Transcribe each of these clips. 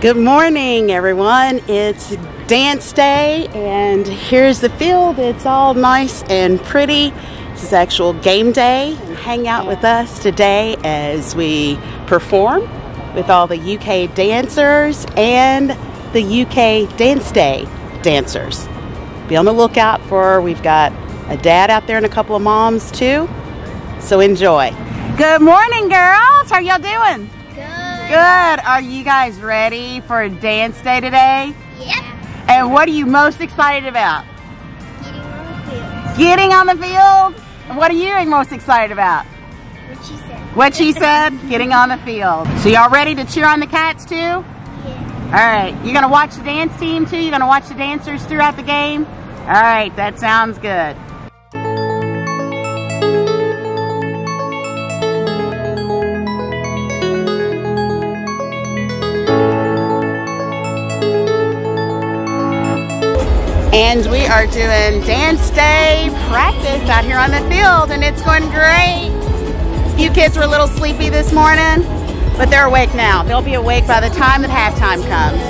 Good morning, everyone. It's dance day, and here's the field. It's all nice and pretty. This is actual game day. Hang out with us today as we perform with all the UK dancers and the UK Dance Day dancers. Be on the lookout for, we've got a dad out there and a couple of moms too. So enjoy. Good morning, girls. How y'all doing? Good. Are you guys ready for a dance day today? Yep. And what are you most excited about? Getting on the field. Getting on the field? What are you most excited about? What she said. What she said? Getting on the field. So y'all ready to cheer on the cats too? Yeah. All right. You're going to watch the dance team too? You're going to watch the dancers throughout the game? All right. That sounds good. And we are doing dance day practice out here on the field, and it's going great. A few kids were a little sleepy this morning, but they're awake now. They'll be awake by the time that halftime comes.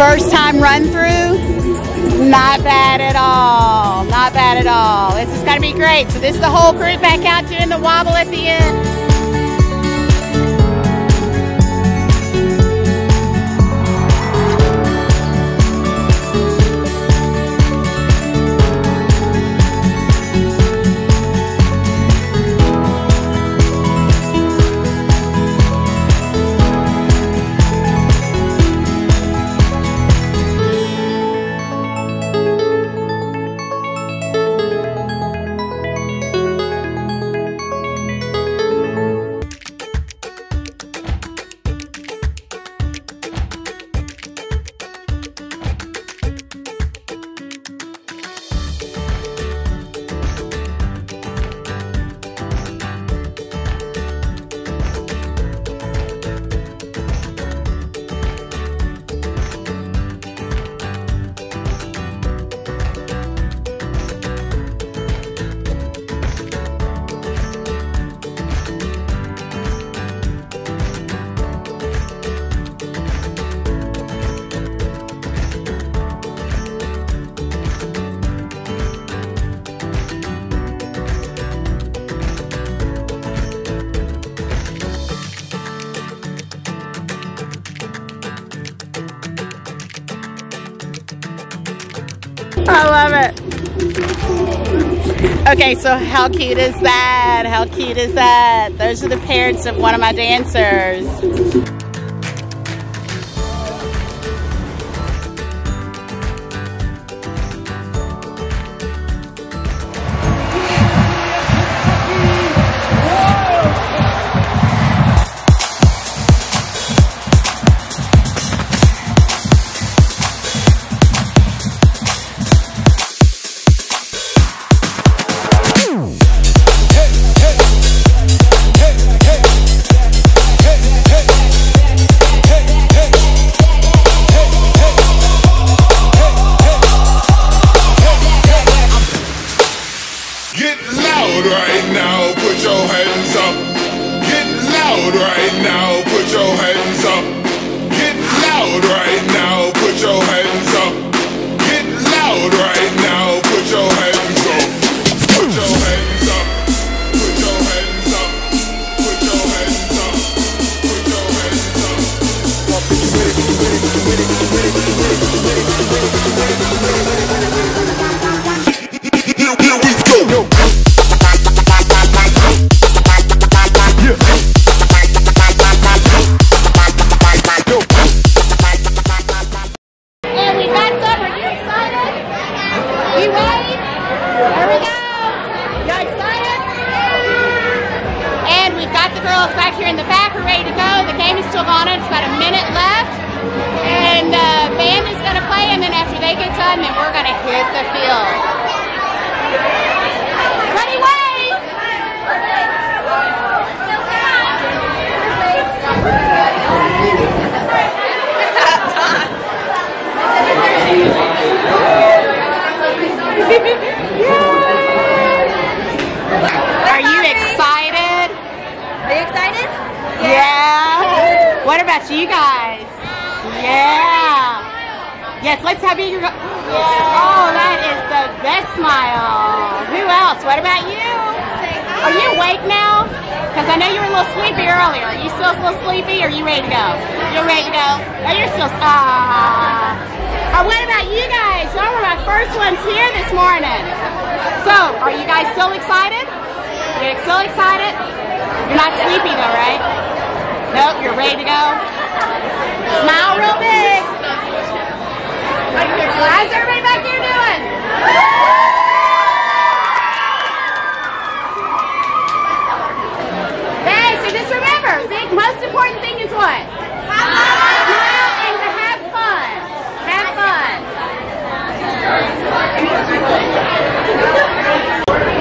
First time run through, not bad at all. Not bad at all. This is gonna be great. So this is the whole group back out doing the wobble at the end. Okay, so how cute is that? How cute is that? Those are the parents of one of my dancers. right now. Put your hands about you guys? Yeah. Yes, let's have you. Oh, that is the best smile. Who else? What about you? Are you awake now? Because I know you were a little sleepy earlier. Are you still a little sleepy? Or are you ready to go? You're ready to go? Oh, you're still. Ah. Uh, what about you guys? Y'all were my first ones here this morning. So, are you guys still excited? You're still excited? You're not sleepy though, right? Nope, you're ready to go. Smile real big. How's everybody back here doing? Hey, so just remember, the most important thing is what? Smile and to have fun. Have fun.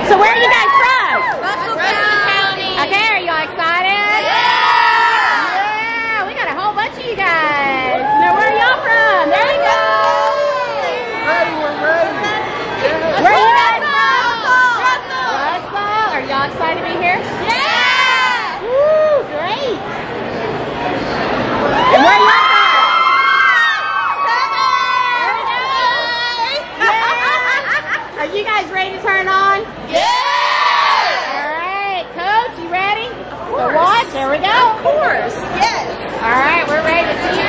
So where are you guys from? Russell County. Okay, are y'all excited? Yeah! we got a whole bunch of you guys. Now, where are y'all from? There you go. Ready, we're ready. Where are you guys from? Russell. Russell. Are y'all excited to be here? Yeah. Woo, great. And where are y'all from? Yeah. Are you guys ready to turn on? All right, Coach, you ready? To watch? There we go. Of course. Yes. All right, we're ready to see you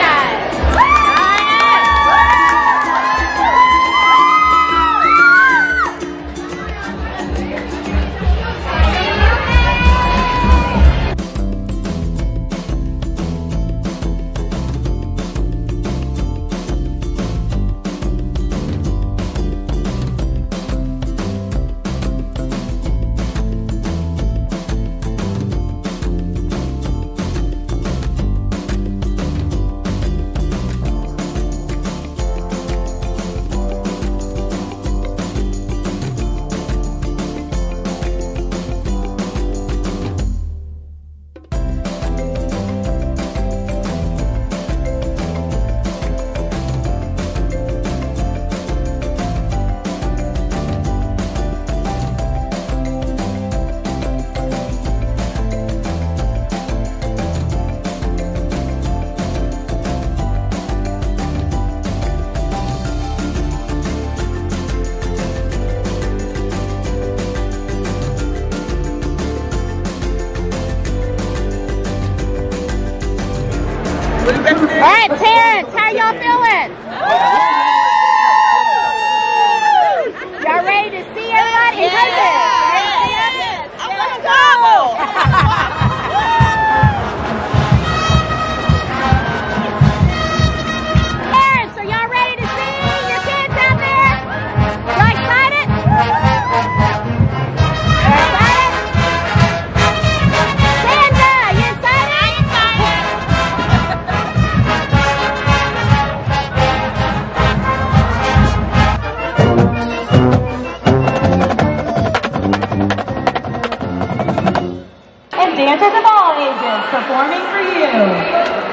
dancers of all ages performing for you.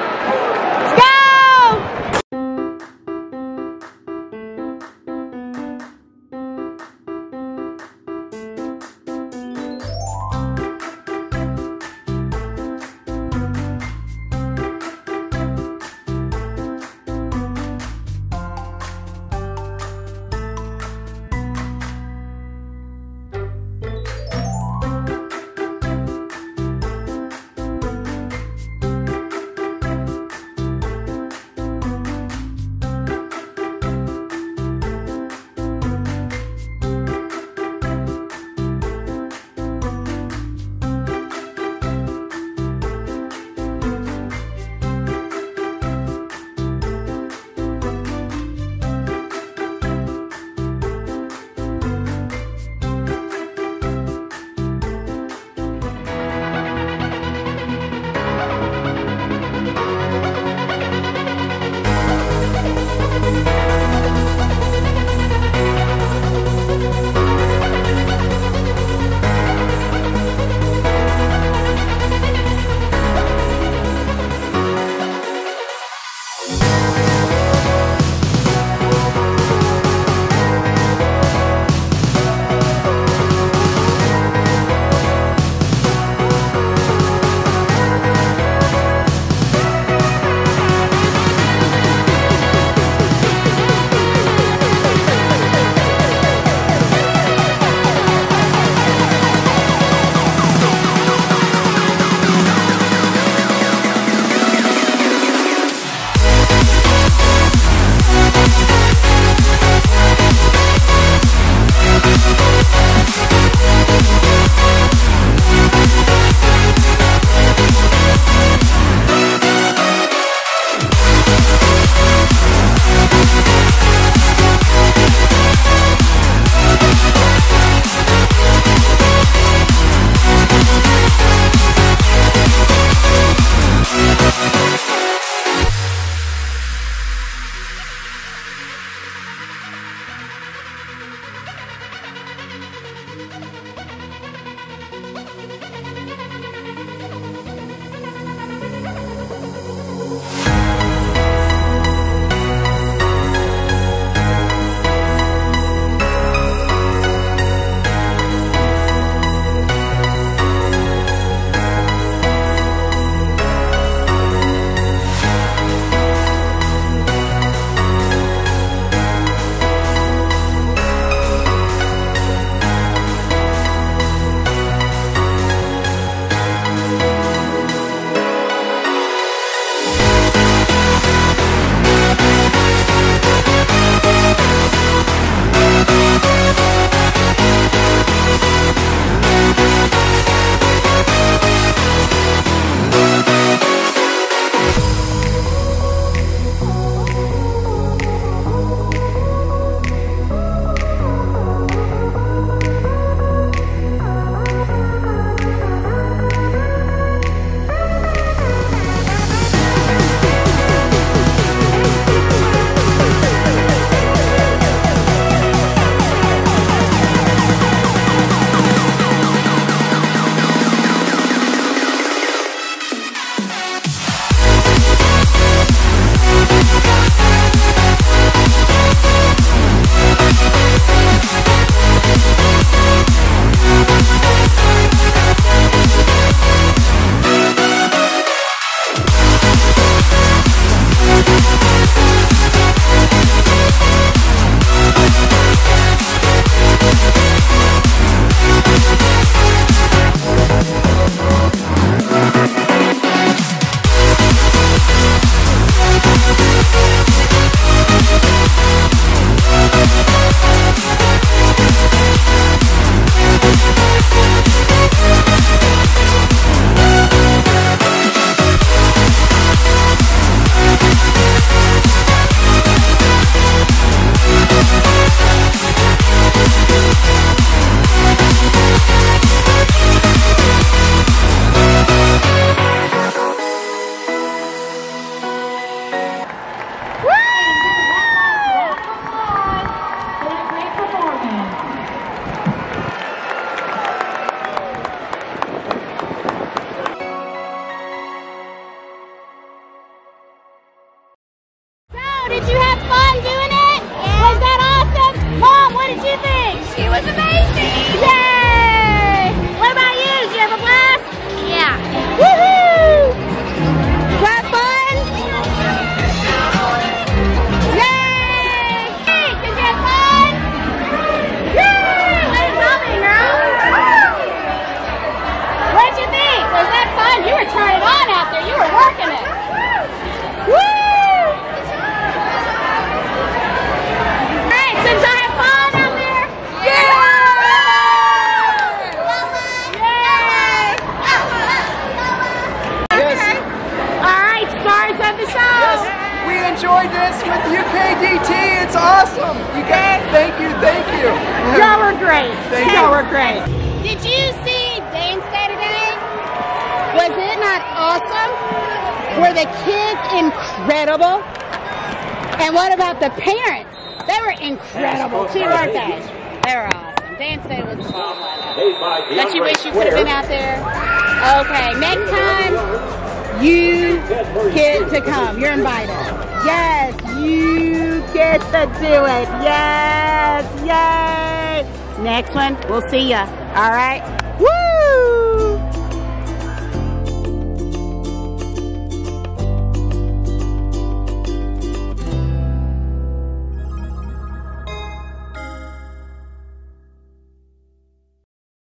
She was amazing! Great. Did you see Dance Day today? Was it not awesome? Were the kids incredible? And what about the parents? They were incredible too, weren't they? They were awesome. Dance Day was the bomb. Don't you wish you could have been out there? Okay, next time you get to come. You're invited. Yes, you get to do it. Yes, yay. Next one, we'll see ya. All right.